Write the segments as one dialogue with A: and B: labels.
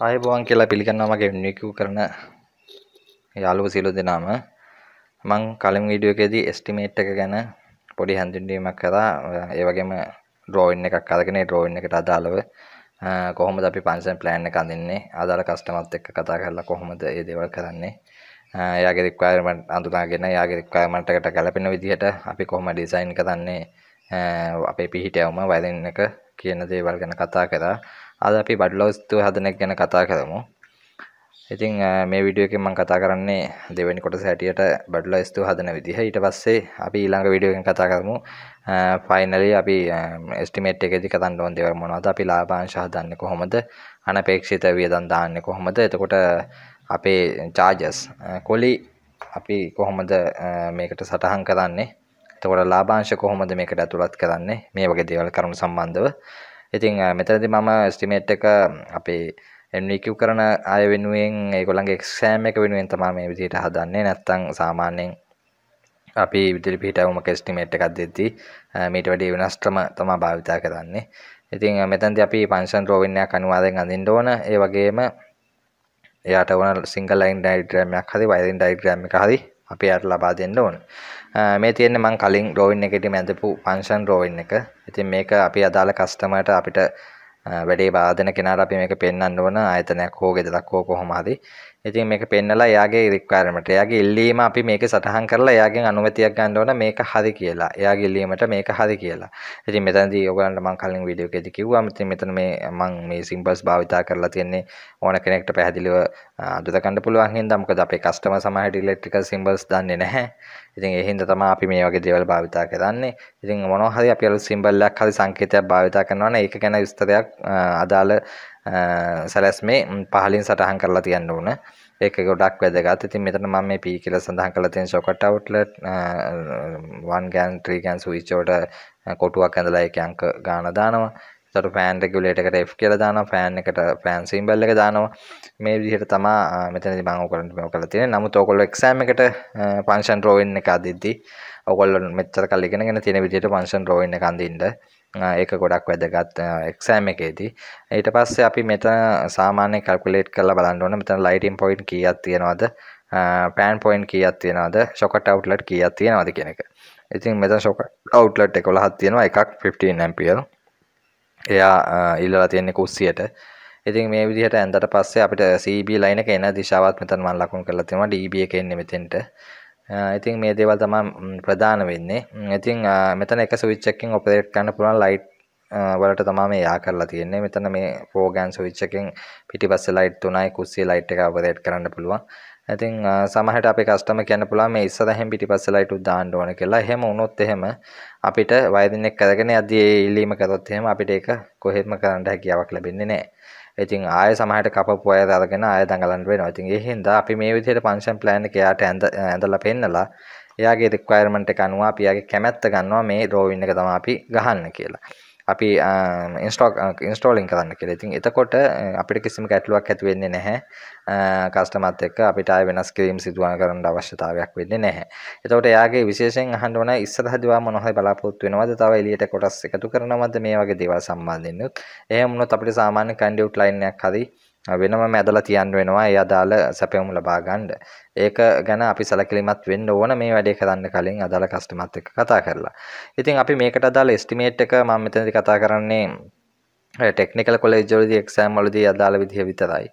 A: ආයුබෝවන් කියලා පිළිගන්නවා මගේ නිකියු කරන යාළුවෝ සියලු දෙනාම. මං කලින් වීඩියෝ එකේදී එස්ටිමේට් එක ගැන පොඩි හැඳින්වීමක් කරා. ඒ වගේම ඩ්‍රෝයින් එකක් අරගෙන ඩ්‍රෝයින් එකට අදාළව කොහොමද අපි පන්සන් ප්ලෑන් එක අඳින්නේ? අදාළ කස්ටමර්ත් එක්ක කතා කරලා කොහොමද ඒ දේවල් කරන්නේ? එයාගේ රික්වයර්මන්ට් අඳුනාගෙන එයාගේ රික්වයර්මන්ට් එකට ගැලපෙන විදිහට අපි කොහොම ඩිසයින් කරන්නේ? අපේ පිහිටයවම වයරින් එක කියන දේවල් ගැන කතා කරා. අද අපි බඩ්ලොස්තුව හදන එක ගැන කතා කරමු. ඉතින් මේ වීඩියෝ එකෙන් මම කතා කරන්නේ දෙවෙනි කොටස හැටියට බඩ්ලොස්තුව හදන විදිහ. ඊට පස්සේ අපි ඊළඟ වීඩියෝ එකෙන් කතා කරමු. ෆයිනලි අපි එස්ටිමේට් එකේදී කරන්න ඕන දේවල් මොනවද? අපි ලාභාංශ හදන්නේ කොහොමද? අනපේක්ෂිත වියදම් දාන්නේ කොහොමද? එතකොට අපේ චාර්ජස් කොලි අපි කොහොමද මේකට සටහන් කරන්නේ? එතකොට ලාභාංශ කොහොමද මේකට ඇතුළත් කරන්නේ? මේ වගේ දේවල් කරුණු සම්බන්ධව. ඉතින් මෙතනදි මම ස්ටිමේට් එක අපේ NVQ කරන අය වෙනුවෙන් ඒගොල්ලන්ගේ එක්සෑම් එක වෙනුවෙන් තමයි මේ විදිහට හදන්නේ නැත්නම් සාමාන්‍යයෙන් අපි විදුලි පිහිටවුමක එස්ටිමේට් එකක් දෙද්දී මීට වැඩි වෙනස් ක්‍රම තමයි භාවිතා කරන්නේ. ඉතින් මෙතනදී අපි ෆන්ක්ෂන් ඩ්‍රෝවින් එකක් අනිවාර්යෙන් අඳින්න ඕන. ඒ වගේම එයාට ඕන සිංගල් ලයින් ඩයග්‍රෑම් එකක් හරි වයරින් ඩයග්‍රෑම් එක හරි අපි එයාට ලබා දෙන්න ඕන. මේ තියෙන්නේ මම කලින් ඩ්‍රෝයින් එකේදී මැදපු ෆන්ක්ෂන් ඩ්‍රෝයින් එක. ඉතින් මේක අපි අදාළ කස්ටමර්ට අපිට වැඩේ බාදන කෙනාට අපි මේක පෙන්වන්න ඕන ආයතනයක් හෝ ගෙදරක් හෝ කොහොම හරි. ඉතින් මේක පෙන්නලා එයාගේ රික්වයර්මන්ට් එයාගේ ඉල්ලීම අපි මේකේ සටහන් කරලා එයාගෙන් අනුමැතියක් ගන්න ඕන මේක හරි කියලා. එයාගේ ඉල්ලීමට මේක හරි කියලා. ඉතින් මෙතනදී ඔයගලන්ට මම කලින් වීඩියෝ එකේදී කිව්වා ඉතින් මෙතන මේ මම මේ සිම්බල්ස් භාවිතා කරලා තියන්නේ ඕන කෙනෙක්ට පැහැදිලිව අඳුර ගන්න පුළුවන් හින්දා මොකද අපේ කස්ටමර් සමහරට ඉලෙක්ට්‍රිකල් සිම්බල්ස් දන්නේ නැහැ. ඉතින් ඒ හින්දා තමයි අපි මේ වගේ දේවල් භාවිතා කරන්නේ. ඉතින් මොනවා හරි අපි අලුත් සිම්බල් එකක් හරි සංකේතයක් භාවිතා කරනවා නම් ඒක ගැන විස්තරයක් අදාළ සැලැස්මේ පහලින් සටහන් කරලා තියන්න ඕන. ඒක ගොඩක් වැදගත්. ඉතින් මෙතන මම මේ P කියලා සඳහන් කරලා තියෙන socket outlet 1 GAN 3 GAN switch වලට කොටුවක් ඇඳලා ඒකේ අංක ගාන දානවා. එතකොට ෆෑන් රෙගියුලේටර් එකට F කියලා දානවා. ෆෑන් එකට ෆෑන් සිම්බල් එක දානවා. මේ විදිහට තමයි මෙතනදී මම ඔයගලන්ට මේක කරලා තියෙන්නේ. නමුත් ඔයගොල්ලෝ එක්සෑම් එකට ෆන්ක්ෂන් ඩ්‍රෝවින් එක අදිද්දි ඔයගොල්ලෝ මෙච්චර කල් ඉගෙනගෙන තියෙන විදිහට ෆන්ක්ෂන් ඩ්‍රෝවින් එක අඳින්න ඒක ගොඩක් වැදගත් එක්සෑම් එකේදී ඊට පස්සේ අපි මෙතන සාමාන්‍ය කැල්කියුලේට් කරලා බලන්න ඕනේ මෙතන ලයිටින් පොයින්ට් කීයක් තියෙනවද පෑන් පොයින්ට් කීයක් තියෙනවද ෂොකට් අවුට්ලට් කීයක් තියෙනවද කියන එක. ඉතින් මෙතන ෂොකට් අවුට්ලට් 11ක් තියෙනවා එකක් 15 ඇම්පියර්. එයා ඉල්ලලා තියෙන්නේ කුස්සියට. ඉතින් මේ විදිහට ඇඳට පස්සේ අපිට CB ලයින් එක එන දිශාවත් මෙතන මම ලකුණු කරලා තියෙනවා DB එක එන්නේ මෙතෙන්ට. ඉතින් මේ දේවල් තමයි ප්‍රධාන වෙන්නේ. ඉතින් මෙතන එක ස්විච් එකකින් ඔපරේට් කරන්න පුළුවන් ලයිට් වලට තමයි මේ යා කරලා තියෙන්නේ. මෙතන මේ 4 ගෑන් ස්විච් එකෙන් පිටිපස්සේ ලයිට් තුනයි කුස්සියේ ලයිට් එක ඔපරේට් කරන්න පුළුවන්. ඉතින් සමහරට අපේ කස්ටමර් කියන්න පුළුවන් මේ ඉස්සරහින් පිටිපස්සේ ලයිට් උත් දාන්න ඕන කියලා. එහෙම වුණොත් එහෙම අපිට වයරින් එක කරගෙන යද්දී ඒ ඉල්ලීම කරොත් එහෙම අපිට ඒක කොහෙත්ම කරන්න හැකියාවක් ලැබෙන්නේ නැහැ. ඉතින් ආයෙ සමහරට කපපු අය අරගෙන ආයෙ දඟලන්න වෙනවා. ඉතින් ඒ හින්දා අපි මේ විදිහට ෆන්ක්ෂන් ප්ලෑන් එක එයාට ඇඳලා පෙන්නලා එයාගේ රික්වයර්මන්ට් එක අනුව අපි එයාගේ කැමැත්ත ගන්නවා මේ ඩ්‍රෝවින් එක තමයි අපි ගහන්න කියලා. අපි ඉන්ස්ටෝලින් කරන්න කියලා. ඉතින් එතකොට අපිට කිසිම ගැටලුවක් ඇති වෙන්නේ නැහැ. කස්ටමර්ත් එක්ක අපිට ආයෙ වෙනස් කිරීම සිදුවන කරන්න අවශ්‍යතාවයක් වෙන්නේ නැහැ. එතකොට එයාගේ විශේෂයෙන් අහන්න ඕන ඉස්සරහදී වා මොන හරි බලාපොරොත්තු වෙනවද? තව එළියට කොටස් එකතු කරනවද මේ වගේ දේවල් සම්බන්ධයෙන් උත්. එහෙම වුණොත් අපිට සාමාන්‍ය කන්ඩියුට් ලයින් එකක් හරි වෙනම ඇදලා තියන්න වෙනවා ඒ අදාළ සැපයුම් ලබා ගන්න. ඒක ගැන අපි සැලකිලිමත් වෙන්න ඕන මේ වැඩේ කරන්න කලින් අදාළ කස්ටමර්ත් එක්ක කතා කරලා. ඉතින් අපි මේකට අදාළ එස්ටිමේට් එක මම මෙතනදී කතා කරන්නේ ටෙක්නිකල් කොලේජ් වලදී එක්සෑම් වලදී අදාළ විදිහ විතරයි.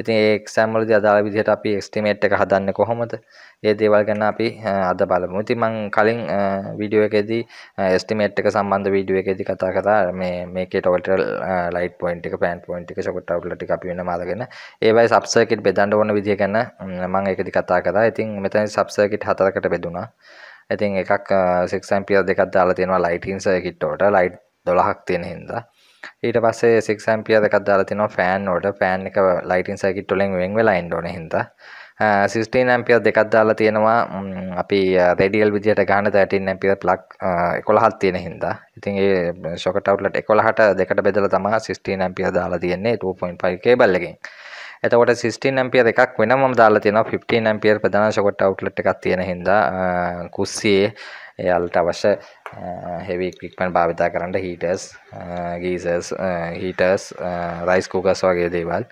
A: ඉතින් ඒ එක්සෑම් වලදී අදාළ විදිහට අපි එස්ටිමේට් එක හදන්නේ කොහොමද? ඒ දේවල් ගැන අපි අද බලමු. ඉතින් මම කලින් වීඩියෝ එකේදී එස්ටිමේට් එක සම්බන්ධ වීඩියෝ එකේදී කතා කරා මේ මේකේ ටෝටල් ලයිට් පොයින්ට් එක, පෑන් පොයින්ට් එක, ෂොකට් අවුට්ලට් එක අපි වෙනම අරගෙන ඒවයි සබ් සර්කිට් බෙදන්න ඕන විදිහ ගැන මම ඒකදී කතා කරා. ඉතින් මෙතන සබ් සර්කිට් හතරකට බෙදුණා. ඉතින් එකක් 6 ඇම්පියර් දෙකක් දාලා තියෙනවා ලයිටින් සර්කිට් වලට. ලයිට් 12ක් තියෙන හින්දා ඊට පස්සේ 6 ඇම්පියර් එකක් දාලා තිනවා ෆෑන් වලට. ෆෑන් එක ලයිටින් සර්කිට් වලින් වෙන් වෙලා ඉන්න ඕනේ හින්දා. 16 ඇම්පියර් දෙකක් දාලා තියෙනවා. අපි රේඩියල් විදියට ගන්න 13 ඇම්පියර් ප්ලග් 11ක් තියෙන හින්දා. ඉතින් ඒ ෂොකට් අවුට්ලට් 11ට දෙකට බෙදලා තමයි 16 ඇම්පියර් දාලා තියෙන්නේ 2.5 කේබල් එකෙන්. එතකොට 16 ඇම්පියර් එකක් වෙනමම දාලා තියෙනවා. 15 ඇම්පියර් ප්‍රධාන ෂොකට් අවුට්ලට් එකක් තියෙන හින්දා. කුස්සියේ එයාලට අවශ්‍ය හෙවි ඉක්විප්මන්ට් භාවිතා කරන්න heaters geysers heaters rice cookers වගේ දේවල්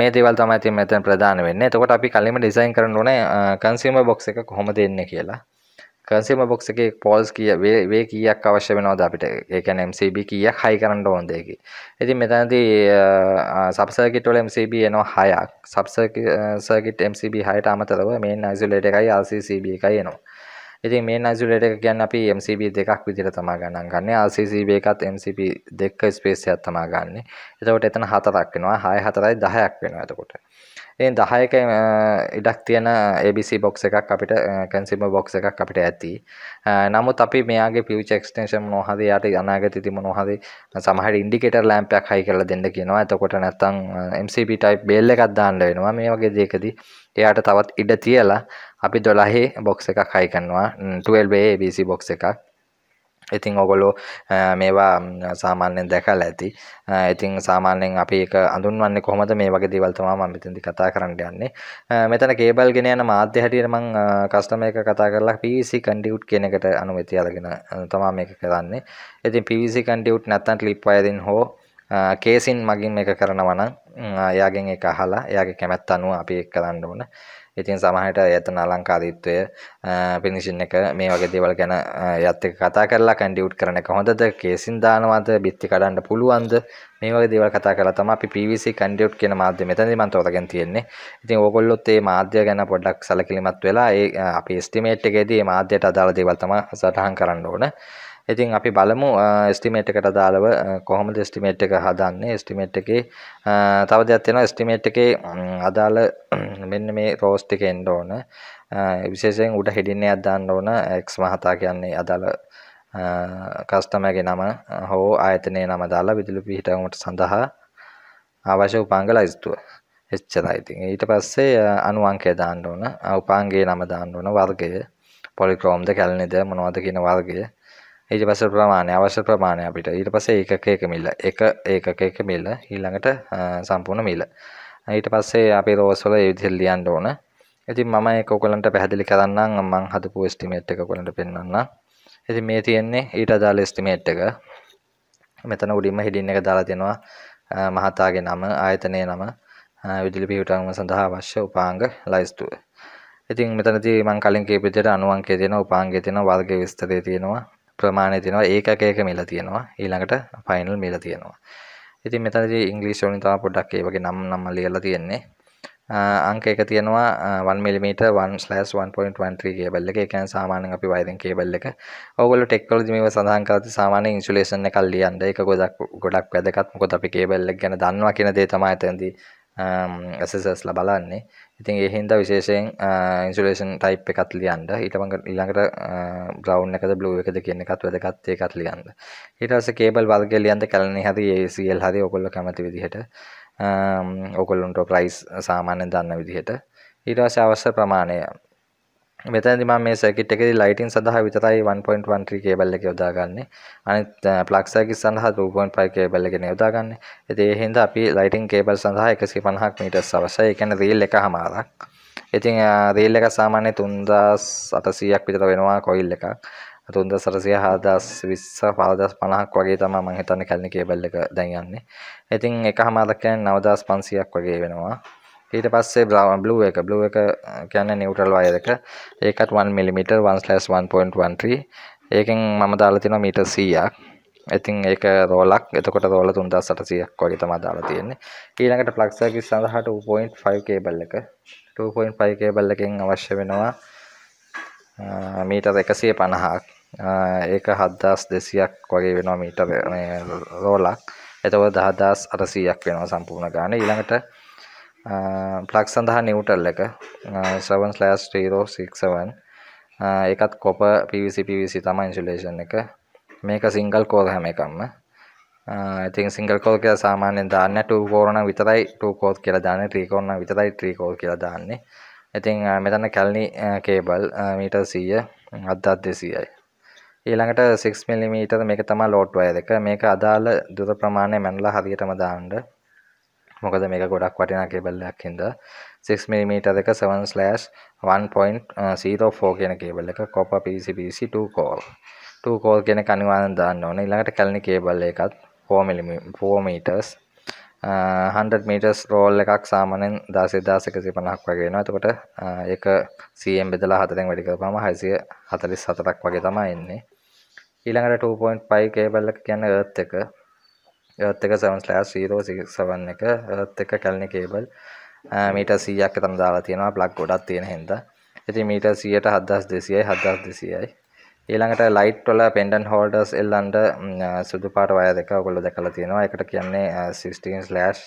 A: මේ දේවල් තමයි ඉතින් මෙතන ප්‍රධාන වෙන්නේ. එතකොට අපි කලින්ම ඩිසයින් කරන්න ඕනේ කන්සියුමර් බොක්ස් එක කොහොමද එන්නේ කියලා. කන්සියුමර් බොක්ස් එකේ පෝල්ස් කීය වේ කීයක් අවශ්‍ය වෙනවද අපිට? ඒ කියන්නේ MCB කීයක් හයි කරන්න ඕනද ඒකේ. ඉතින් මෙතනදී සබ් සර්කිට් වල MCB එනවා 6ක්. සබ් සර්කිට් MCB 6ට අමතරව මේන් අයිසොලේටර් එකයි RCCB එකයි එනවා. ඉතින් මේ අයිසොලේටර් එක කියන්නේ අපි MCB දෙකක් විදිහට තමයි ගණන් ගන්න. RCCB එකත් MCB දෙක ස්පේස් එකක් තමයි ගන්න. එතකොට එතන හතරක් වෙනවා. 6 4යි 10ක් වෙනවා එතකොට. ඉතින් 10ක ඉඩක් තියෙන ABC box එකක් අපිට consumer box එකක් අපිට ඇති. නමුත් අපි මෙයාගේ future extension මොනවා හරි යාට අනාගතයේදී මොනවා හරි සමහර indicator lamp එකක් හයි කරලා දෙන්න කියනවා. එතකොට නැත්තම් MCB type bell එකක් දාන්න වෙනවා. මේ වගේ දෙයකදී එයාට තවත් ඉඩ තියලා අපි දොළහේ බොක්ස එකක් හයි කරනවා 12 ABC බොක්ස එකක් ඉතින් ඔගොල්ලෝ මේවා සාමාන්‍යයෙන් දැකලා ඇති. ඉතින් සාමාන්‍යයෙන් අපි ඒක අඳුන්වන්නේ කොහොමද මේ වගේ දේවල් තමයි මම මෙතනදී කතා කරන්න යන්නේ. මෙතන කේබල් ගෙන යන මාධ්‍ය හැටියට මම කස්ටමර් එක කතා කරලා PVC conduit කියන එකට අනුමැතිය අරගෙන තමයි මේක කරන්නේ. ඉතින් PVC conduit නැත්නම් clip wiring හෝ කේසින් මගින් මේක කරනවා නම් එයාගෙන් ඒක අහලා එයාගේ කැමැත්ත අනුව අපි ඒක කරන්න ඕන. ඉතින් සමහරට එතන අලංකාරීත්වය ෆිනිෂින් එක මේ වගේ දේවල් ගැන යත් එක්ක කතා කරලා කන්ඩියුට් කරන එක හොඳද කේසින් දානවද බිත්ති කඩන්න පුළුවන්ද මේ වගේ දේවල් කතා කරලා තමයි අපි PVC කන්ඩියුට් කියන මාධ්‍ය මෙතනදී මම තෝරගෙන තියෙන්නේ. ඉතින් ඕගොල්ලොත් මේ මාධ්‍ය ගැන පොඩ්ඩක් සැලකිලිමත් වෙලා ඒ අපි එස්ටිමේට් එකේදී මේ මාධ්‍යයට අදාළ දේවල් තමයි සටහන් කරන්න ඕන. ඉතින් අපි බලමු එස්ටිමේට් එකට අදාළව කොහොමද එස්ටිමේට් එක හදන්නේ? එස්ටිමේට් එකේ තව දෙයක් තියෙනවා. එස්ටිමේට් එකේ අදාළ මෙන්න මේ රෝස්ට් එක එන්න ඕන. විශේෂයෙන් උඩ හෙඩින් එකක් දාන්න ඕන. X මහතා කියන්නේ අදාළ කස්ටමර්ගේ නම හෝ ආයතනයේ නම දාලා විදුලි පිහිටවීමට සඳහා අවශ්‍ය උපාංග ලයිස්තුව එච්චරයි ඉතින්. ඊට පස්සේ අණු අංකය දාන්න ඕන. උපාංගයේ නම දාන්න ඕන වර්ගය. පොලික්‍රෝම්ද කැලණිද මොනවද කියන වර්ගය. ඊට පස්සේ ප්‍රමාණය අවශ්‍ය ප්‍රමාණය අපිට. ඊට පස්සේ ඒකක මිල එක ඒකක මිල ඊළඟට සම්පූර්ණ මිල. ඊට පස්සේ අපි රෝස් වල ඒ විදිහට ලියන්න ඕන. ඉතින් මම ඒක ඔයගලන්ට පැහැදිලි කරන්නම්. මම හදපු එස්ටිමේට් එක ඔයගලන්ට පෙන්වන්නම්. ඉතින් මේ තියෙන්නේ ඊට අදාළ එස්ටිමේට් එක. මෙතන උඩින්ම හෙඩින් එක දාලා තියෙනවා මහතාගේ නම ආයතනයේ නම විදුලි පිහිටුවීම සඳහා අවශ්‍ය උපාංග ලයිස්තුව ඉතින් මෙතනදී මම කලින් කියපු විදිහට අණුවංකය තියෙනවා උපාංගය තියෙනවා වර්ග විස්තරය තියෙනවා. ප්‍රමාණය තියෙනවා ඒකකයක මිල තියෙනවා ඊළඟට ෆයිනල් මිල තියෙනවා ඉතින් මෙතනදී ඉංග්‍රීසි වලින් තමයි පොඩ්ඩක් ඒ වගේ නම් නම් ලියලා තියෙන්නේ අංක එක තියෙනවා 1 mm 1/1.13 කේබල් එක. ඒ කියන්නේ සාමාන්‍යයෙන් අපි වයරින් කේබල් එක. ඕගොල්ලෝ ටෙක්නොලොජි මේව සඳහන් කරද්දී සාමාන්‍ය ඉන්සුලේෂන් එකක් ලියන්න. ඒක ගොඩක් ගොඩක් වැදගත්. මොකද අපි කේබල් එක ගැන දන්නවා කියන දේ තමයි එතනදී ඇසෙසර්ස්ලා බලන්නේ. ඉතින් ඒ හින්දා විශේෂයෙන් ඉන්සුලේෂන් ටයිප් එකක් ලියන්න. ඊට ඊළඟට බ්‍රවුන් එකද බ්ලූ එකද කියන එකත් වැදගත් ඒකත් ලියන්න. ඊට පස්සේ කේබල් වර්ගය ලියන්න කැලණි හරි ACL හරි ඔයගොල්ලෝ කැමති විදිහට. ඔයගොල්ලන්ට ප්‍රයිස් සාමාන්‍යයෙන් දන්න විදිහට. ඊට පස්සේ අවශ්‍ය ප්‍රමාණය මෙතනදි මම මේ සර්කිට් එකේදී ලයිටින් සඳහා විතරයි 1.13 කේබල් එක යොදාගන්නේ. අනිත් ප්ලග් සර්කිට් සඳහා 2.5 කේබල් එක යොදාගන්නේ. ඉතින් ඒ හින්දා අපි ලයිටින් කේබල් සඳහා 150ක් මීටර්ස් අවශ්‍යයි. ඒ කියන්නේ රීල් එකමාරක්. ඉතින් රීල් එක සාමාන්‍ය 3800ක් විතර වෙනවා කොයිල් එකක්. 3800 4020 4050ක් වගේ තමයි මම හිතන්නේ කැලණි කේබල් එක දැන් යන්නේ. ඉතින් එකමාරක් කියන්නේ 9500ක් වගේ වෙනවා. ඊට පස්සේ බ්ලූ එක. බ්ලූ එක කියන්නේ නිව්ට්‍රල් වයර් එක. ඒකත් 1 mm 1/1.13 ඒකෙන් මම දාලා තියෙනවා මීටර් 100ක් ඉතින් ඒක රෝලක්. එතකොට රෝල 3800ක් වගේ තමයි දාලා තියෙන්නේ. ඊළඟට ප්ලග් සර්කිට් සඳහා 2.5 කේබල් එක. 2.5 කේබල් එකෙන් අවශ්‍ය වෙනවා මීටර් 150ක් ඒක 7200ක් වගේ වෙනවා මීටර් මේ රෝලක්. එතකොට 10800ක් වෙනවා සම්පූර්ණ ගාන. ඊළඟට ප්ලක් සඳහා නිවටල් එක. 7/067 ඒකත් කොප PVC PVC තමයි ඉන්සුලේෂන් එක. මේක සිංගල් කෝර් හැම එකක්ම. ඉතින් සිංගල් කෝර් කියලා සාමාන්‍යයෙන් දාන්නේ 2 කෝර් නම් විතරයි 2 කෝර් කියලා දාන්නේ. 3 කෝර් නම් විතරයි 3 කෝර් කියලා දාන්නේ. ඉතින් මෙතන කැලණි කේබල් මීටර් 100 අද්දත් 200යි ඊළඟට 6 mm මේක තමයි ලෝඩ් වයර් එක. මේක අදාළ දුර ප්‍රමාණය මැනලා හරියටම දාන්න. මොකද මේක ගොඩක් වටිනා කේබල් එකක් හින්දා 6mm එක 7/1.04 කියන කේබල් එක copper PCBC 2 core 2 core කියන එක අනිවාර්යෙන් දාන්න ඕනේ ඊළඟට කැලණි කේබල් එකත් 4mm 4 meters 100 මීටර්ස් රෝල් එකක් සාමාන්‍යයෙන් 16150ක් වගේ වෙනවා. එතකොට uh, ඒක cm බෙදලා 4ෙන් වැඩි කරපුවම 644ක් වගේ තමයි එන්නේ. ඊළඟට 2.5 කේබල් එක කියන්නේ earth එක. Earth එක 7/067 එක earth එක කැලණි කේබල් මීටර් 100ක් එතන දාලා තියෙනවා ප්ලග් ගොඩක් තියෙන හින්දා. ඉතින් මීටර් 100ට 7200යි 7200යි. ඊළඟට ලයිට් වල පෙන්ඩන්ට් හෝල්ඩර්ස් එල්ලන්න සුදු පාට වයර් දෙක ඔයගොල්ලෝ දැකලා තියෙනවා. ඒකට කියන්නේ uh, 16/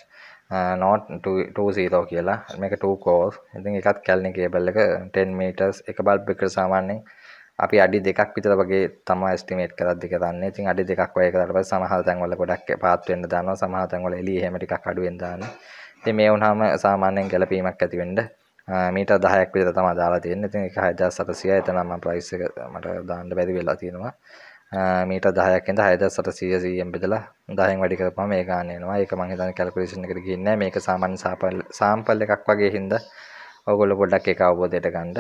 A: uh, not 20 කියලා. මේක 2 core. ඉතින් ඒකත් කැලණි කේබල් එක 10 meters එක බල්බ් එකට සාමාන්‍යයෙන් අපි අඩි දෙකක් විතර වගේ තමයි එස්ටිමේට් කරද්දි කරන්නේ. ඉතින් අඩි දෙකක් වගේ කරලා පස්සේ සමහර තැන්වල ගොඩක් පාත් වෙන්න දානවා. සමහර තැන්වල එළිය එහෙම ටිකක් අඩුවෙන් දානවා. ඉතින් මේ වුණාම සාමාන්‍යයෙන් ගැළපීමක් ඇති වෙන්න මීටර් 10ක් විතර තමයි දාලා තියෙන්නේ. ඉතින් ඒක 6700යි. එතන මම ප්‍රයිස් එක මට දාන්න බැරි වෙලා තියෙනවා. මීටර් 10ක් ඉඳලා 6700 100න් බෙදලා 10න් වැඩි කරපුවම මේ ගාන එනවා. ඒක මම හිතන්නේ කැල්කියුලේෂන් එකට ගිහින් නැහැ. මේක සාමාන්‍ය සාම්පල් එකක් වගේ හින්දා ඔයගොල්ලෝ පොඩ්ඩක් ඒක අවබෝධයට ගන්න.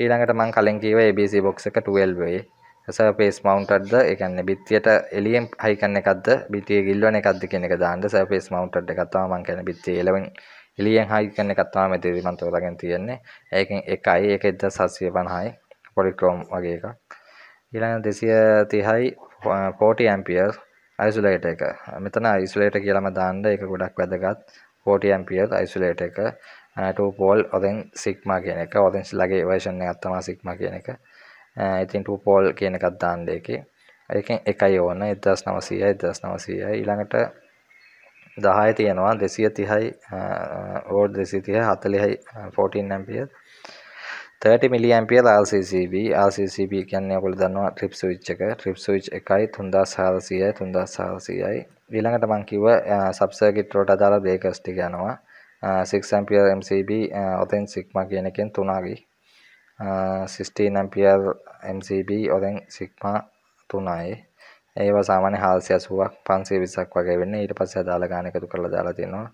A: ඊළඟට මම කලින් කිව්වා ABC box එක 12 way. සර්ෆේස් මවුන්ටඩ්ද ඒ කියන්නේ බිත්තියට එළියෙන් හයි කරන එකක්ද බිත්තිය ගිල්වන එකක්ද කියන එක දාන්න සර්ෆේස් මවුන්ටඩ් එකක් තමයි මම කියන්නේ බිත්තිය එළවෙන් එලියෙන් හයි කරන එකක් තමයි මෙතනදී මම තෝරාගෙන තියෙන්නේ. ඒකෙන් එකයි ඒක 1750යි පොලික්‍රෝම් වගේ එකක්. ඊළඟ 230යි 40 ඇම්පියර් අයිසොලේටර් එක. මෙතන අයිසොලේටර් කියලාම දාන්න ඒක ගොඩක් වැදගත්. 40 ඇම්පියර් අයිසොලේටර් එක 2 පෝල් ඔරෙන් සිග්මා කියන එක. ඔරෙන්ජ් ලගේ version එකක් තමයි සිග්මා කියන එක. ඉතින් 2 පෝල් කියන එකක් දාන්න ඒකේ. ඒකෙන් එකයි ඕන 1900යි 1900යි ඊළඟට දහය තියෙනවා දෙසිය තිහයි ඕඩ් දෙසි තිහ හතලිහයි 14 ampere 30 milliampere RCCB RCCB කියන්නේ ඔයගොල්ලෝ දන්නවා ට්‍රිප් ස්විච් එක ට්‍රිප් ස්විච් එකයි 3400යි 3400යි ඊළඟට මම කිව්ව සබ් සර්කිට් වලට අදාළ බ්‍රේකර්ස් ටික යනවා 6 ඇම්පියර් MCB ඔතෙන් සිග්මා කියන එකෙන් තුනයි 16 ඇම්පියර් MCB ඔතෙන් සිග්මා තුනයි. ඒවා සාමාන්‍ය 480ක් 520ක් වගේ වෙන්නේ. ඊට පස්සේ අදාළ ගාන එකතු කරලා දාලා තියෙනවා.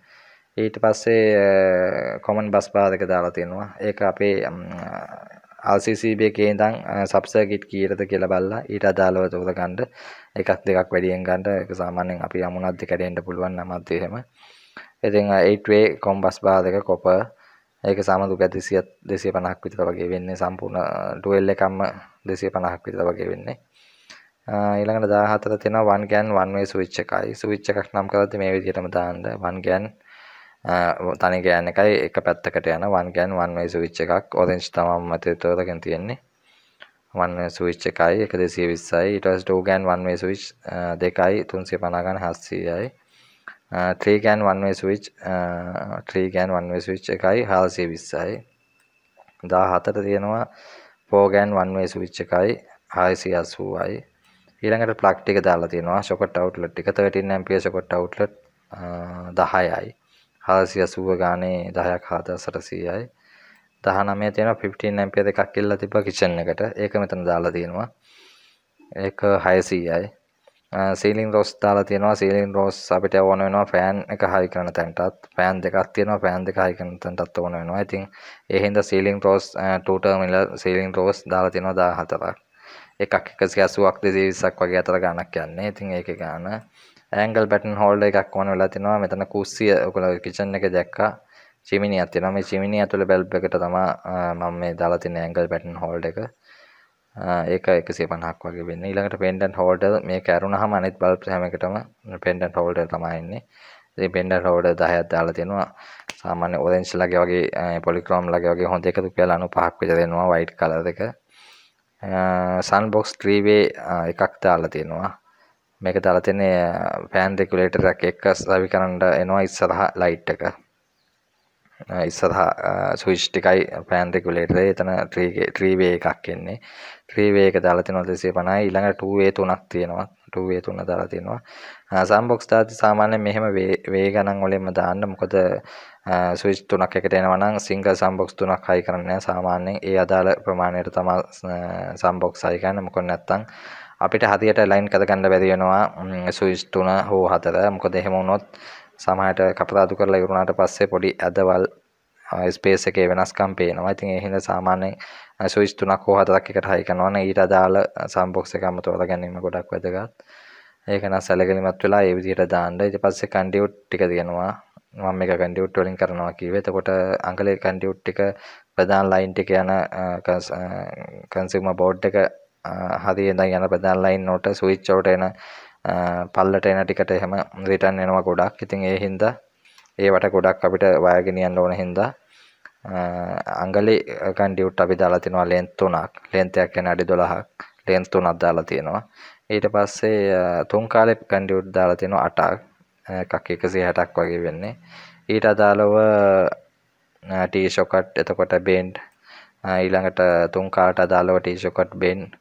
A: ඊට පස්සේ කොමන් බස් බාර් එක දාලා තියෙනවා. ඒක අපේ RCCB එකේ ඉඳන් සබ් සර්කිට් කීයටද කියලා බලලා ඊට අදාළව තෝර ගන්න එකක් දෙකක් වැඩියෙන් ගන්න. ඒක සාමාන්‍යයෙන් අපි යමුණක් දෙකට එන්න පුළුවන් නමත් එහෙම. ඉතින් 8 way කොම්බස් බාර් එක කොපර් ඒක සාමාන්‍ය රුපියල් 200 250ක් විතර වගේ වෙන්නේ. සම්පූර්ණ ඩුවෙල් එකක්ම 250ක් විතර වගේ වෙන්නේ. ඊළඟට 14 තියෙනවා one GAN one way switch එකයි. Switch එකක් නම් කරද්දී මේ විදිහටම දාන්න. One GAN තනි GAN එකයි. එක පැත්තකට යන one GAN one way switch එකක්. Orange තමයි මතේ තෝරගෙන තියෙන්නේ. One way switch එකයි. 1220යි ඊට පස්සේ two GAN one way switch දෙකයි. 350 ගන්න 700යි Uh, 3 GAN one way switch. Uh, 3 GAN one way switch එකයි 420යි 14 තියෙනවා 4 GAN one way switch එකයි 680යි ඊළඟට ප්ලග් ටික දාලා තියෙනවා ෂොකට් අවුට්ලට් ටික 13 ඇම්පියර් ෂොකට් අවුට්ලට් 10යි 480 ගානේ 10ක් 4800යි 19 තියෙනවා 15 ඇම්පියර් එකක් ඉල්ලලා තිබ්බා කිචන් එකට. ඒක මෙතන දාලා තියෙනවා. ඒක 600යි සීලින් රෝස් දාලා තියෙනවා. සීලින් රෝස් අපිට ඕන වෙනවා ෆෑන් එක හයි කරන තැනටත්. ෆෑන් දෙකක් තියෙනවා. ෆෑන් දෙක හයි කරන තැනටත් ඕන වෙනවා. ඉතින් ඒ හින්දා ceiling rose 2 terminal ceiling rose දාලා තියෙනවා 14ක් එකක් එකසි අසුවක් දෙසි විස්සක් වගේ අතර ගණක් යන්නේ. ඉතින් ඒක ගාන ඇංගල් බැටන් හෝල්ඩ එකක් ඕන වෙලා තිනවා මෙතන කුස්සිය ඔයගොල්ලෝ කිචන් එකේ දැක්කා. චිමිනියක් තියෙනවා. මේ චිමිනිය ඇතුලේ බල්බ් එකට තමයි මම මේ දාලා තියෙන ඇංගල් බැටන් හෝල්ඩ එක. ඒක 150ක් වගේ වෙන්නේ. ඊළඟට පෙන්ඩන්ට් හෝල්ඩර් මේක ඇරුණාම අනිත් බල්බ් හැම එකටම පෙන්ඩන්ට් හෝල්ඩර් තමයි ඉන්නේ ඉතින් පෙන්ඩන්ට් හෝල්ඩර් 10ක් දාලා තියෙනවා. සාමාන්‍ය ඔරෙන්ජ් ලගේ වගේ පොලික්‍රෝම් ලගේ වගේ හොඳ එකතු කියලා 95ක් විතර දෙනවා වයිට් කලර් එක සන්බොක්ස් ත්‍රීවේ එකක් දාලා තියෙනවා. මේක දාලා තියෙන්නේ ෆෑන් රෙගුලේටර් එකක් එක්ක සවි කරන්න එනවා ඉස්සරහ ලයිට් එක. ඉස්සරහ ස්විච් ටිකයි ෆෑන් රෙගුලේටර් එතන ත්‍රීවේ එකක් එන්නේ. ත්‍රීවේ එක දාලා තියෙනවා 250යි ඊළඟ 2way තුනක් තියෙනවා. 2way තුන දාලා තියෙනවා. සම්බොක්ස් දාති සාමාන්‍යයෙන් මෙහෙම වේ ගණන් වලින්ම දාන්න. මොකද ස්විච් තුනක් එකට එනවා නම් සිංගල් සම්බොක්ස් තුනක් හයි කරන්නේ සාමාන්‍යයෙන් ඒ අදාළ ප්‍රමාණයට තමයි සම්බොක්ස් හයි කරන්නේ. මොකද නැත්තම් අපිට හදියට ලයින් කරගන්න බැරි වෙනවා ස්විච් තුන හෝ හතර. මොකද එහෙම වුණොත් සමහරට කපදාතු කරලා ඉවරුණාට පස්සේ පොඩි ඇදවල් ස්පේස් එකේ වෙනස්කම් පේනවා. ඉතින් ඒ හින්දා සාමාන්‍යයෙන් ස්විච් තුනක් හෝ හතරක් එකට හයි කරනවා නම් ඊට අදාළ සම්බොක්ස් එකම තෝරා ගැනීම ගොඩක් වැදගත්. ඒක නම් සැලකිලිමත් වෙලා ඒ විදිහට දාන්න ඊට පස්සේ කන්ඩියුට් ටික තියෙනවා මම මේක කන්ඩියුට් වලින් කරනවා කිව්වේ එතකොට අඟලේ කන්ඩියුට් ටික ප්‍රධාන ලයින් ටික යන කන්සියුමර් බෝඩ් එක හරිය ඉඳන් යන ප්‍රධාන ලයින් වලට ස්විච් වලට එන පල්ලට එන ටිකට එහෙම රිටර්න් එනවා ගොඩක්. ඉතින් ඒ හින්දා ඒවට ගොඩක් අපිට වයර් ගෙනියන්න ඕන හින්දා අඟලේ කන්ඩියුට් අපි දාලා තිනවා ලෙන්ත් තුනක්. ලෙන්ත් එක කියන්නේ අඩි 12ක්. ලෙන්ත් තුනක් දාලා තියෙනවා. ඊට පස්සේ තුන් කාලේ කන්ඩියුට් දාලා තියෙනවා 8ක්. එකක් 160ක් වගේ වෙන්නේ. ඊට අදාළව ටී ෂොකට් එතකොට බෙන්ඩ් ඊළඟට තුන් කාලට අදාළව ටී ෂොකට් බෙන්ඩ්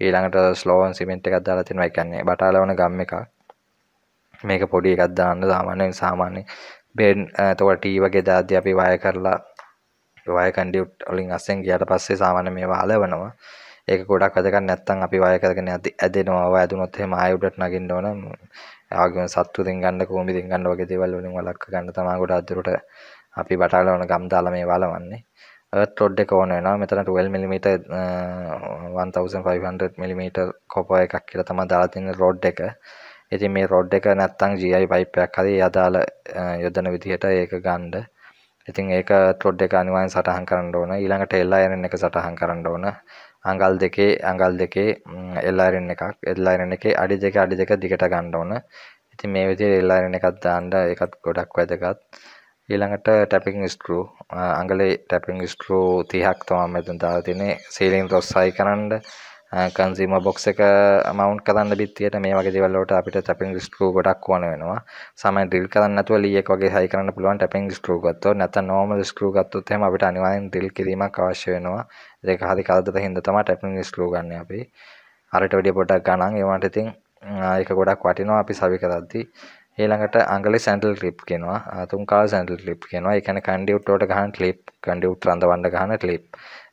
A: ඊළඟට ස්ලෝවන් සිමෙන්ට් එකක් දාලා තියෙනවා. ඒ කියන්නේ බටාලවන ගම් එකක්. මේක පොඩි එකක් දාන්න සාමාන්‍යයෙන් සාමාන්‍ය බෙන්ඩ් එතකොට ටී වගේ දාද්දී අපි වයර් කරලා වයර් කන්ඩියුට් වලින් අස්සෙන් ගියාට පස්සේ සාමාන්‍ය මේවා අලවනවා. ඒක ගොඩක් වැදගත් නැත්නම් අපි වයර් කරගෙන ඇදෙනවා. වැදුනොත් එහෙම ආයෙ උඩට නගින්න ඕන. ආගම සත්තු දෙංගන්න කූඹි දෙංගන්න වගේ දේවල් වලින් වළක්ව ගන්න තමයි ගොඩක් දුරට අපි බටාලවන ගම් දාලා මේ වලවන්නේ. එර්ත් රොඩ් එක ඕන වෙනවා. මෙතන 12 mm 1500 mm කොපර් එකක් කියලා තමයි දාලා තියෙන රොඩ් එක. ඉතින් මේ රොඩ් එක නැත්තම් GI පයිප් එකක් හරි අදාළ යොදන විදිහට ඒක ගන්න. ඉතින් ඒක රොඩ් එක අනිවාර්යෙන් සටහන් කරන්න ඕන. ඊළඟට එල් අයරන් එක සටහන් කරන්න ඕන. අඟල් දෙකේ අඟල් දෙකේ එල් අයරන් එකක් එල් අයරන් එකේ අඩි දෙක අඩි දෙක දිගට ගන්න ඕන. ඉතින් මේ විදිහට එල් අයරන් එකක් දාන්න ඒකත් ගොඩක් වැදගත්. ඊළඟට ටැපිං ස්ක්‍රූ අඟලේ ටැපිං ස්ක්‍රූ 30ක් තමයි මෙතන දාලා තියෙන්නේ. සීලින් රොස් හයි කරන්න කන්සියුමර් බොක්ස් එක මවුන්ට් කරන්න බිත්තියට මේ වගේ දේවල් වලට අපිට ටැපිං ස්ක්‍රූ ගොඩක් ඕන වෙනවා. සාමාන්‍ය ඩ්‍රිල් කරන්න නැතුව ලී එක වගේ හයි කරන්න පුළුවන් ටැපිං ස්ක්‍රූ ගත්තොත් නැත්නම් නෝමල් ස්ක්‍රූ ගත්තොත් එහෙම අපිට අනිවාර්යෙන් ඩ්‍රිල් කිරීමක් අවශ්‍ය වෙනවා. ඒක හරි කරදර හින්දා තමයි ටැපිං ස්ක්‍රූ ගන්න අපි. අරට වැඩිය පොඩ්ඩක් ගණන් ඒවට ඉතින් ඒක ගොඩක් වටිනවා අපි සවි කරද්දී. ඊළඟට අඟලේ සැන්ඩල් ක්ලිප් කියනවා. තුන් කාල සැන්ඩල් ක්ලිප් කියනවා. ඒ කියන්නේ කන්ඩියුට් වලට ගහන ක්ලිප්, කන්ඩියුට් රඳවන්න ගහන ක්ලිප්.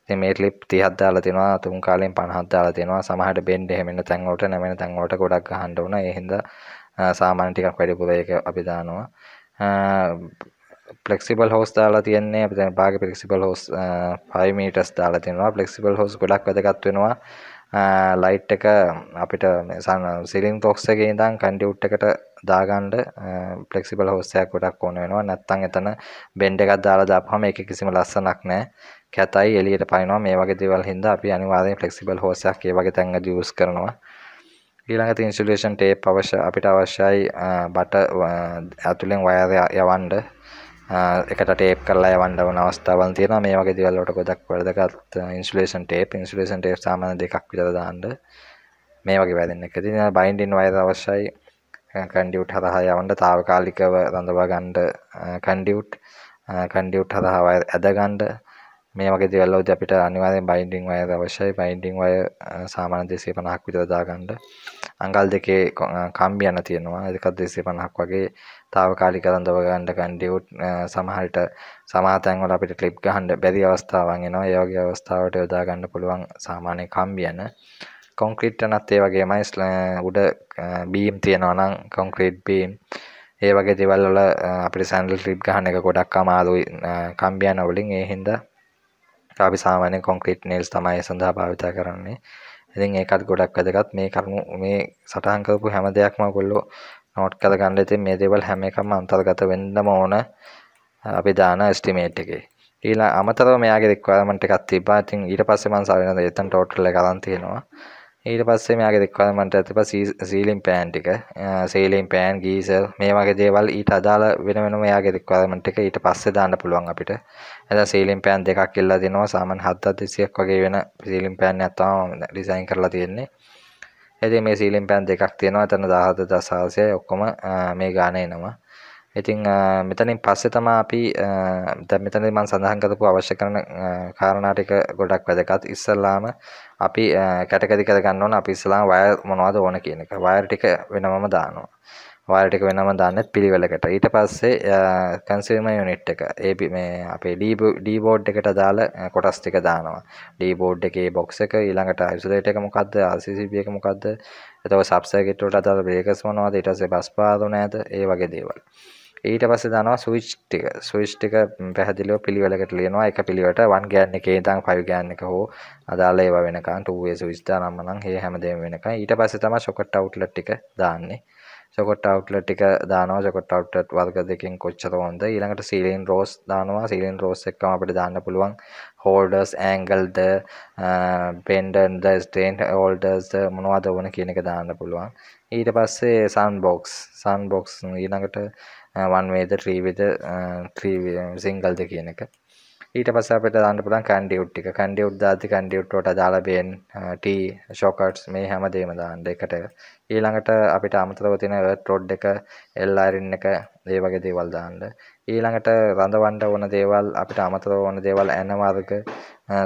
A: ඉතින් මේ ක්ලිප් 30ක් දාලා තියෙනවා තුන් කාලෙන් 50ක් දාලා තියෙනවා සමහරට බෙන්ඩ් එහෙම එන තැන් වලට නැමෙන තැන් වලට ගොඩක් ගහන්න ඕන ඒ හින්දා සාමාන්‍ය ටිකක් වැඩිපුර ඒක අපි දානවා ෆ්ලෙක්සිබල් හෝස් දාලා තියෙන්නේ අපි දැන් පාගේ ෆ්ලෙක්සිබල් හෝස් 5 මීටර්ස් දාලා තියෙනවා ෆ්ලෙක්සිබල් හෝස් ගොඩක් වැදගත් වෙනවා ලයිට් එක අපිට සිලින් බොක්ස් එකේ ඉඳන් කන්ඩියුට් එකට දාගන්න ෆ්ලෙක්සිබල් හෝස් එකක් ගොඩක් ඕන වෙනවා. නැත්නම් එතන බෙන්ඩ් එකක් දාලා දාපුවම ඒකේ කිසිම ලස්සනක් නැහැ. කැතයි එළියට පනිනවා. මේ වගේ දේවල් හින්දා අපි අනිවාර්යෙන් ෆ්ලෙක්සිබල් හෝස් එකක් ඒ වගේ තැන්වලදී යූස් කරනවා. ඊළඟට ඉන්සුලේෂන් ටේප් අවශ්‍ය අපිට අවශ්‍යයි බට ඇතුලෙන් වයර් යවන්න. එකට ටේප් කරලා යවන්න ඕන අවස්ථාවල් තියෙනවා. මේ වගේ දේවල් වලට ගොඩක් වැදගත් ඉන්සුලේෂන් ටේප් ඉන්සුලේෂන් ටේප් සාමාන්‍ය දෙකක් විතර දාන්න. මේ වගේ වැදෙන්න එක ඉතින් බයින්ඩින් වයර් අවශ්‍යයි. කන්ඩියුට් හරහා යවන්න తాවකාලිකව රඳවා ගන්න කන්ඩියුට් කන්ඩියුට් හරහා වයර් ඇද ගන්න මේ වගේ දේවල් වලදී අපිට අනිවාර්යෙන් බයින්ඩින් වයර් අවශ්‍යයි. බයින්ඩින් වයර් සාමාන්‍ය 250ක් විතර දාගන්න. අඟල් දෙකේ කම්බි යන තියෙනවා. ඒකත් 250ක් වගේ తాවකාලික රඳව ගන්න කන්ඩියුට් සමහරට සමහර තැන්වල අපිට ක්ලිප් ගහන්න බැරි අවස්ථාවන් එනවා. ඒ වගේ අවස්ථාවට යොදා ගන්න පුළුවන් සාමාන්‍ය කම්බියන. කොන්ක්‍රීට් යනත් ඒ වගේමයි උඩ බීම් තියෙනවා නම් කොන්ක්‍රීට් බීම් ඒ වගේ දේවල් වල අපිට සැන්ඩල් ක්ලිප් ගහන්න එක ගොඩක් අමාරුයි කම්බියන වලින්. ඒ හින්දා අපි සාමාන්‍ය කොන්ක්‍රීට් නේල්ස් තමයි සඳහා භාවිත කරන්නේ. ඉතින් ඒකත් ගොඩක් වැදගත් මේ කරුණු මේ සටහන් කරපු හැම දෙයක්ම ඔයගොල්ලෝ නෝට් කරගන්න ඉතින් මේ දේවල් හැම එකම අන්තර්ගත වෙන්නම ඕන අපි දාන එස්ටිමේට් එකේ. ඊළඟ අමතරව මෙයාගේ රික්වයර්මන්ට් එකක් තිබ්බා. ඉතින් ඊට පස්සේ මම සවිනද එතන ටෝටල් එක අරන් තියෙනවා. ඊට පස්සේ මෙයාගේ රික්වයර්මන්ට් එක තිබ්බා සීලින් පෑන් ටික. සීලින් පෑන් ගීසර් මේ වගේ දේවල් ඊට අදාළ වෙන වෙනම එයාගේ රික්වයර්මන්ට් එක ඊට පස්සේ දාන්න පුළුවන් අපිට. එතන සීලින් පෑන් දෙකක් ඉල්ලලා දෙනවා. සාමාන්‍ය 7200ක් වගේ වෙන සීලින් පෑන් එකක් තමයි ඩිසයින් කරලා තියෙන්නේ. ඉතින් මේ සීලින් පෑන් දෙකක් තියෙනවා. එතන 17600යි ඔක්කොම මේ ගාන එනවා. ඉතින් මෙතනින් පස්සේ තමයි අපි දැන් මෙතනදී මම සඳහන් කරපු අවශ්‍ය කරන කාරණා ටික ගොඩක් වැදගත්. ඉස්සල්ලාම අපි කැටගරි කරගන්න ඕන අපි ඉස්සලාම වයර් මොනවද ඕන කියන එක. වයර් ටික වෙනමම දානවා. වයර් ටික වෙනම දාන්නෙත් පිළිවෙලකට. ඊට පස්සේ කන්සියුමර් යුනිට් එක ඒ මේ අපේ D බෝඩ් එකට දාලා කොටස් ටික දානවා. D බෝඩ් එකේ බොක්ස් එක ඊළඟට අයිසොලේට් එක මොකද්ද? RCCB එක මොකද්ද? එතකොට සබ් සර්කිට් වලට අදාළ බ්‍රේකර්ස් මොනවද? ඊට පස්සේ බස් පාර නැද්ද? ඒ වගේ දේවල්. ඊට පස්සේ දානවා ස්විච් ටික ස්විච් ටික පැහැදිලිව පිළිවෙලකට ලියනවා එක පිළිවෙලට 1 ගෑන් එකේ ඉඳන් 5 ගෑන් එක හෝ අදාළ ඒවා වෙනකන් 2 way ස්විච් දානම නම් ඒ හැමදේම වෙනකන් ඊට පස්සේ තමයි සොකට් අවුට්ලට් ටික දාන්නේ සොකට් අවුට්ලට් ටික දානවා. සොකට් අවුට්ලට් වර්ග දෙකකින් කොච්චර හොඳ? ඊළඟට සීලින් රෝස් දානවා. සීලින් රෝස් එක්කම අපිට දාන්න පුළුවන් හෝල්ඩර්ස් ඇන්ගල්ද පෙන්ඩන්ද ස්ටේන් හෝල්ඩර්ස් මොනවද ඕන කියන එක දාන්න පුළුවන්. ඊට පස්සේ සන් බොක්ස් සන් බොක්ස් ඊළඟට වන් වේද ත්‍රීවිද සිංගල්ද කියන එක. ඊට පස්සේ අපිට දාන්න පුළුවන් කැන්ඩියුට් ටික කැන්ඩියුට් දාද්දි කැන්ඩියුට් වලට අදාළ බෙන් ටී ෂොකට්ස් මේ හැමදේම දාන්න එකට ඊළඟට අපිට අමතරව තියෙන එර්ත් රොඩ් එක එල් අයරින් එක ඒ වගේ දේවල් දාන්න ඊළඟට රඳවන්න ඕන දේවල් අපිට අමතරව ඕන දේවල් ඇන වර්ග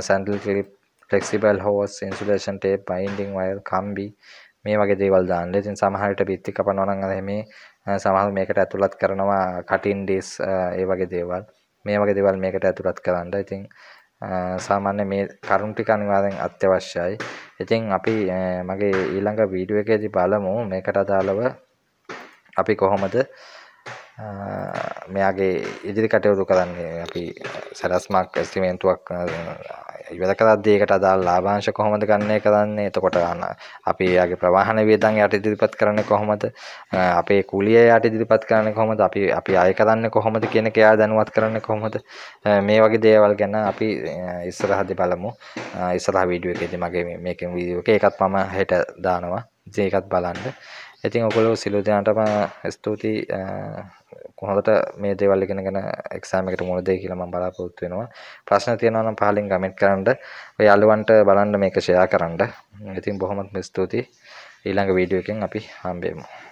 A: sandal clip flexible hose insulation tape binding wire කම්බි මේ වගේ දේවල් දාන්න. ඉතින් සමහර විට බිත්ති කපනවා නම් අර මේ සමහර මේකට ඇතුළත් කරනවා කටින් ඩිස් ඒ වගේ දේවල්. මේ වගේ දේවල් මේකට ඇතුළත් කරන්න. ඉතින් සාමාන්‍ය මේ කරුණු ටික අනිවාර්යෙන් අත්‍යවශ්‍යයි. ඉතින් අපි මගේ ඊළඟ වීඩියෝ එකේදී බලමු මේකට අදාළව අපි කොහොමද මෙයාගේ ඉදිරි කටයුතු කරන්නේ අපි සැලැස්මක් එස්ටිමේන්තුවක් ඉවර කරද්දී ඒකට අදාළ ලාභාංශ කොහොමද ගණනය කරන්නේ එතකොට අපි එයාගේ ප්‍රවාහන වියදම් යට ඉදිරිපත් කරන්නේ කොහොමද? අපේ කුලිය යට ඉදිරිපත් කරන්නේ කොහොමද? අපි අපි අය කරන්නේ කොහොමද කියන එක එයා දැනුවත් කරන්නේ කොහොමද? මේ වගේ දේවල් ගැන අපි ඉස්සරහදී බලමු. ඉස්සරහ වීඩියෝ එකේදී මගේ මේකෙන් වීඩියෝ එක. ඒකත් මම හෙට දානවා. ඉතින් ඒකත් බලන්න. ඉතින් ඔයගොල්ලෝ සිළු දෙනාටම ස්තුතියි. කොහොමද මේ දේවල් ඉගෙනගෙන එක්සෑම් එකට මුහුණ දෙයි කියලා මම බලාපොරොත්තු වෙනවා. ප්‍රශ්න තියෙනවා නම් පහලින් කමෙන්ට් කරන්න. ඔය යාළුවන්ට බලන්න මේක ෂෙයා කරන්න. ඉතින් බොහොමත්ම ස්තුතියි. ඊළඟ වීඩියෝ එකෙන් අපි හම්බෙමු.